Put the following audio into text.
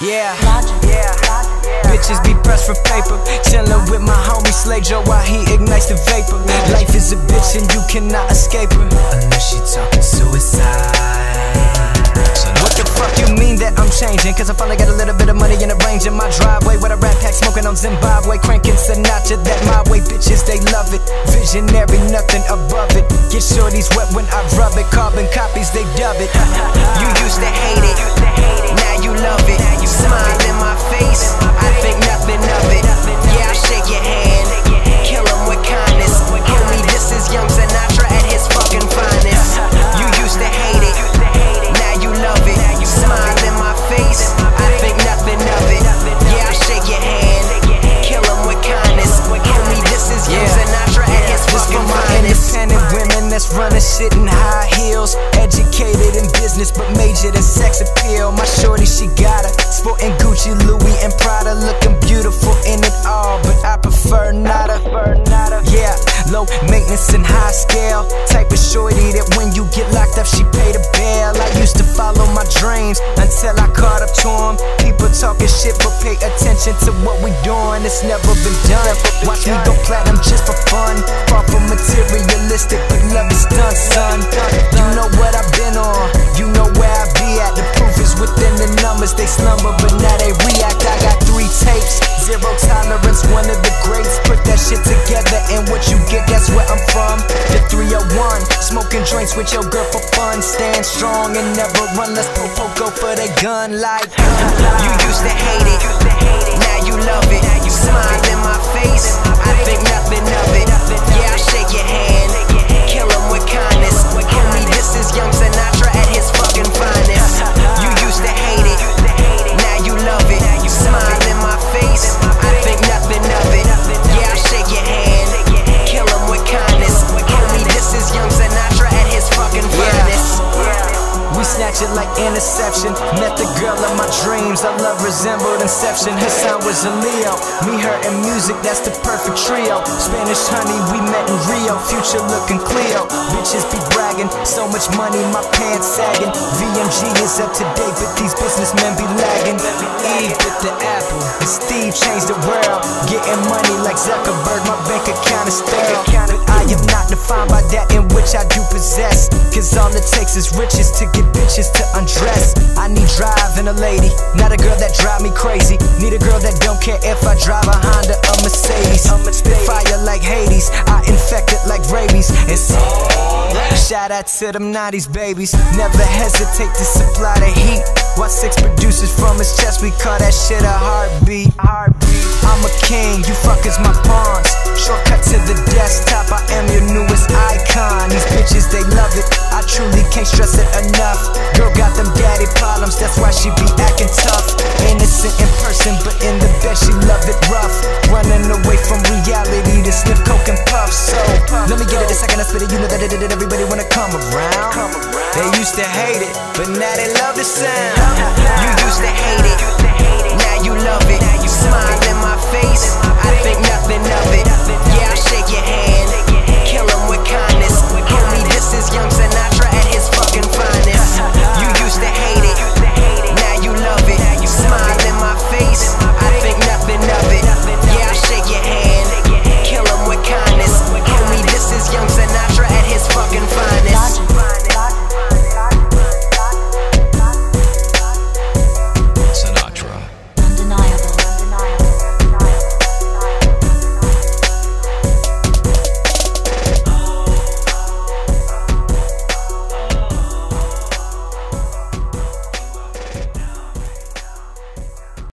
Yeah, yeah. Bitches be pressed for paper. Chillin' with my homie Slay Joe while he ignites the vapor. Life is a bitch and you cannot escape her. Unless she talking suicide. So What the fuck you mean that I'm changing? Cause I finally got a little bit of money in the range in my driveway. With a rat pack smoking on Zimbabwe. Cranking Sinatra that my way. Bitches, they love it. Visionary, nothing above shit in high heels. Educated in business, but majored in sex appeal. My shorty, she got her. Sporting Gucci, Louis, and Prada. Looking beautiful in it joints with your girl for fun. Stand strong and never run. Let's po go for the gun like you used to hate it. Now you love it. You smile in my face. I think nothing of it. We snatch it like interception. Met the girl of my dreams. Our love resembled inception. Her sound was a Leo. Me, her, and music, that's the perfect trio. Spanish honey, we met in Rio. Future looking Cleo. Bitches be bragging. So much money, my pants sagging. VMG is up to date, but these businessmen be lagging. Eve bit the apple. And Steve changed the world. Getting money like Zuckerberg. My bank account is sterile. But I am not defined by that in which I do possess. It takes is riches to get bitches to undress. I need drive and a lady, not a girl that drive me crazy. Need a girl that don't care if I drive a Honda or Mercedes. Spit fire like Hades, I infect it like rabies. It's Shout out to them 90s babies. Never hesitate to supply the heat. While six producers from his chest, we call that shit a heartbeat. I'm a king, you fuckers my. can't stress it enough. Girl got them daddy problems, that's why she be acting tough. Innocent in person, but in the bed she love it rough. Running away from reality to sniff coke and puff. So, let me get it the second I spit it, you know that it did it Everybody wanna come around. They used to hate it, but now they love the sound. You used to hate it, now you love it. Smile in my face, I think nothing of it. Yeah